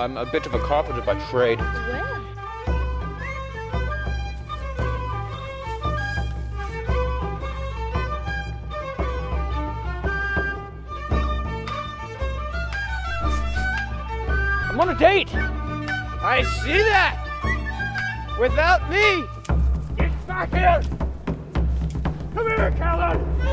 I'm a bit of a carpenter by trade. Where? I'm on a date. I see that! Without me! Get back here! Come here, Callan!